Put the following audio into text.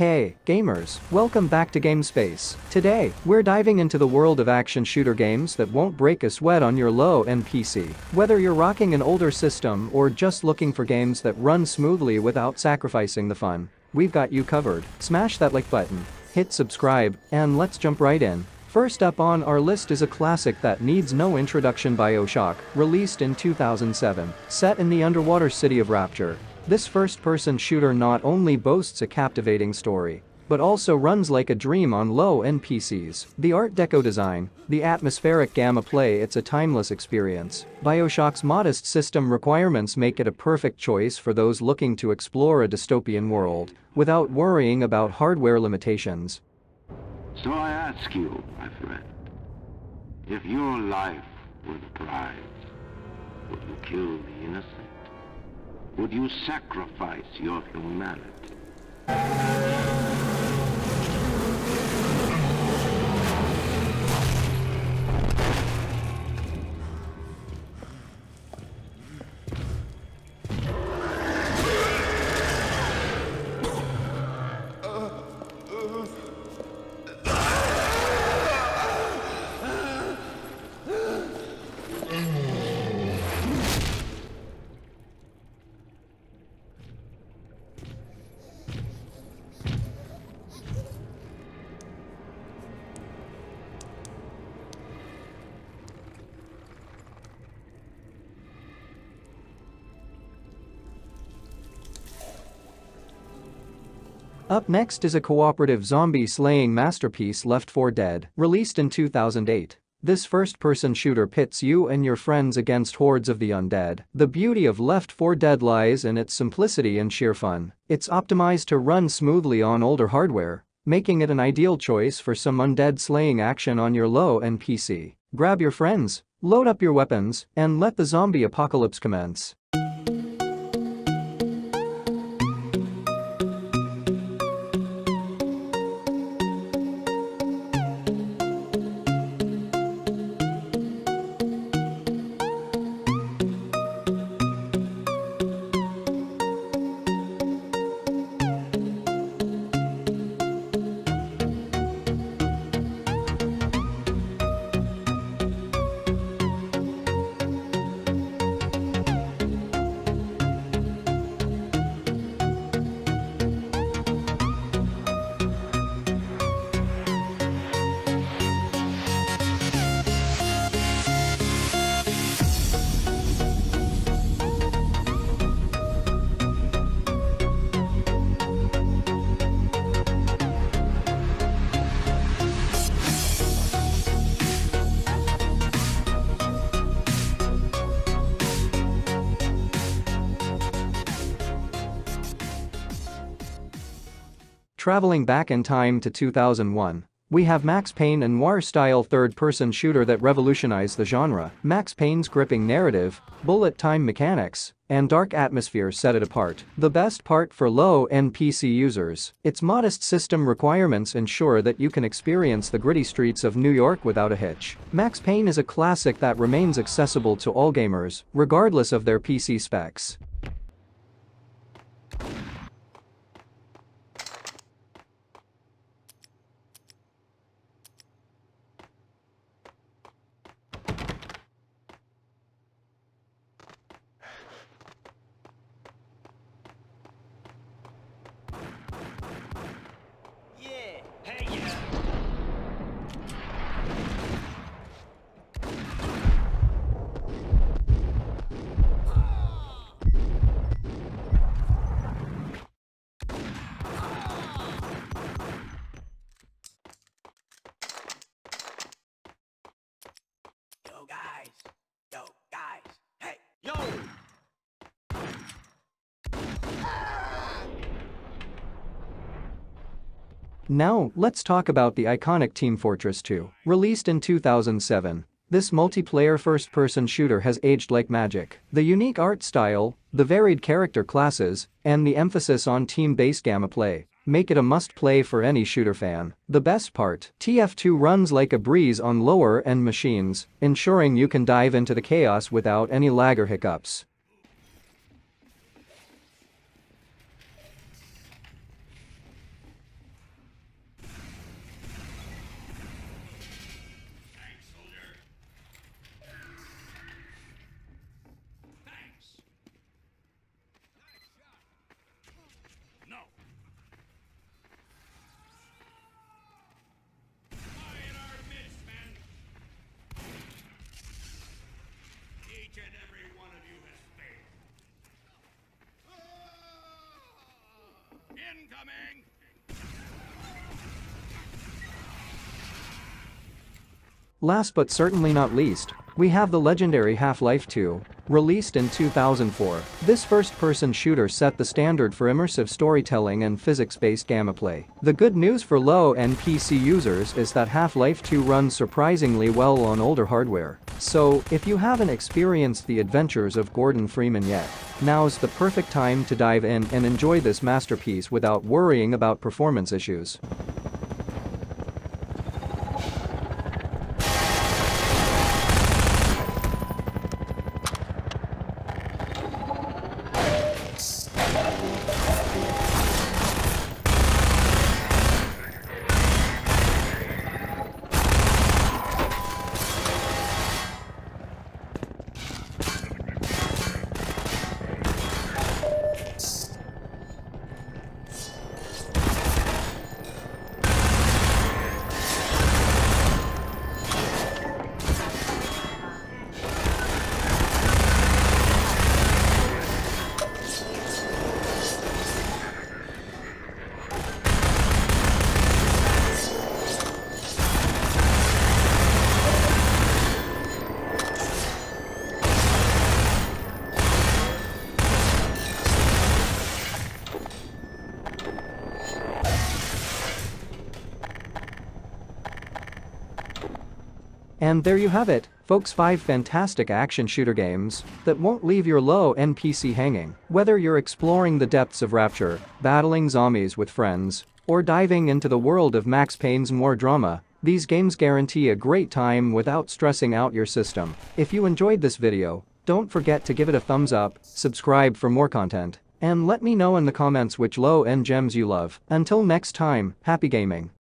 Hey, gamers, welcome back to GameSpace. Today, we're diving into the world of action shooter games that won't break a sweat on your low-end PC. Whether you're rocking an older system or just looking for games that run smoothly without sacrificing the fun, we've got you covered. Smash that like button, hit subscribe, and let's jump right in. First up on our list is a classic that needs no introduction by Bioshock, released in 2007. Set in the underwater city of Rapture, this first-person shooter not only boasts a captivating story, but also runs like a dream on low-end PCs. The Art Deco design, the atmospheric gameplay it's a timeless experience. Bioshock's modest system requirements make it a perfect choice for those looking to explore a dystopian world without worrying about hardware limitations. So I ask you, my friend, if your life were the prize, would you kill the innocent? Would you sacrifice your humanity? Up next is a cooperative zombie-slaying masterpiece Left 4 Dead, released in 2008. This first-person shooter pits you and your friends against hordes of the undead. The beauty of Left 4 Dead lies in its simplicity and sheer fun. It's optimized to run smoothly on older hardware, making it an ideal choice for some undead slaying action on your low-end PC. Grab your friends, load up your weapons, and let the zombie apocalypse commence. Traveling back in time to 2001, we have Max Payne and noir-style third-person shooter that revolutionized the genre. Max Payne's gripping narrative, bullet time mechanics, and dark atmosphere set it apart. The best part for low-end PC users, its modest system requirements ensure that you can experience the gritty streets of New York without a hitch. Max Payne is a classic that remains accessible to all gamers, regardless of their PC specs. Now, let's talk about the iconic Team Fortress 2. Released in 2007, this multiplayer first-person shooter has aged like magic. The unique art style, the varied character classes, and the emphasis on team-based gameplay make it a must-play for any shooter fan. The best part, TF2 runs like a breeze on lower-end machines, ensuring you can dive into the chaos without any lag or hiccups. Incoming! Last but certainly not least, we have the legendary Half-Life 2, released in 2004. This first-person shooter set the standard for immersive storytelling and physics-based gameplay. The good news for low-end PC users is that Half-Life 2 runs surprisingly well on older hardware. So, if you haven't experienced the adventures of Gordon Freeman yet, now's the perfect time to dive in and enjoy this masterpiece without worrying about performance issues. And there you have it, folks 5 fantastic action shooter games that won't leave your low-end PC hanging. Whether you're exploring the depths of Rapture, battling zombies with friends, or diving into the world of Max Payne's more drama, these games guarantee a great time without stressing out your system. If you enjoyed this video, don't forget to give it a thumbs up, subscribe for more content, and let me know in the comments which low-end gems you love. Until next time, happy gaming.